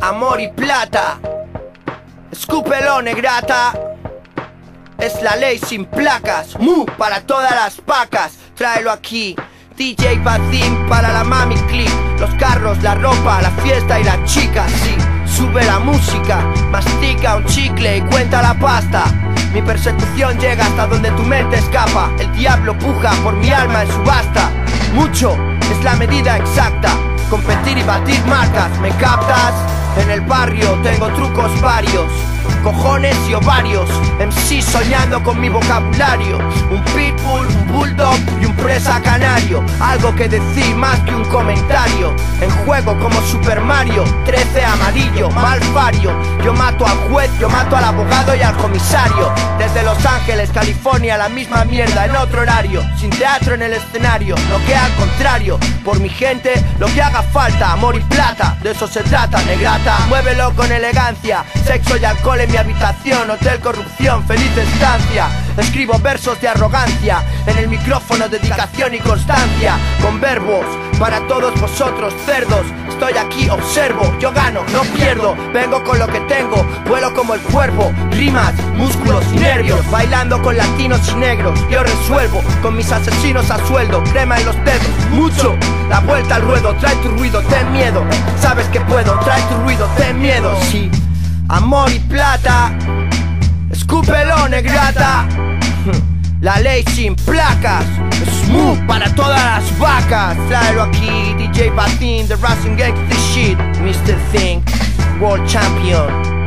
amor y plata. Escúpelo, negrata. Es la ley sin placas. Mu para todas las pacas. Tráelo aquí. DJ Pacín para la mami clip. Los carros, la ropa, la fiesta y la chica. Sí, sube la música. Mastica un chicle y cuenta la pasta. Mi persecución llega hasta donde tu mente escapa. El diablo puja por mi alma en subasta. Mucho es la medida exacta. Competir y batir marcas, ¿me captas? En el barrio tengo trucos varios, cojones y ovarios. MC soñando con mi vocabulario. Un pitbull, un bulldog y un presa canario. Algo que decir más que un comentario. En juego como Super Mario, 13 amarillo, malfario. Yo mato al juez, yo mato al abogado y al comisario. Desde Los Ángeles, California, la misma mierda en otro horario. Sin teatro en el escenario, lo que al contrario. Por mi gente, lo que haga falta, amor y plata. De eso se trata, negrata. Muévelo con elegancia, sexo y alcohol en mi habitación, hotel corrupción, feliz estancia. Escribo versos de arrogancia, en el micrófono dedicación y constancia, con verbos para todos vosotros cerdos. Estoy aquí, observo, yo gano, no pierdo, vengo con lo que tengo, vuelo como el cuervo, rimas, músculos y nervios, bailando con latinos y negros. Yo resuelvo con mis asesinos a sueldo, crema en los dedos, mucho. La vuelta al ruedo, trae tu ruido, ten miedo. Sabes que puedo, trae tu ruido, ten miedo. Sí, amor y plata, escúpelo, negrata. La ley sin placas, smooth para todas las vacas. Tráelo aquí, DJ Batin, The Racing Gang, shit. Mr. Think, World Champion.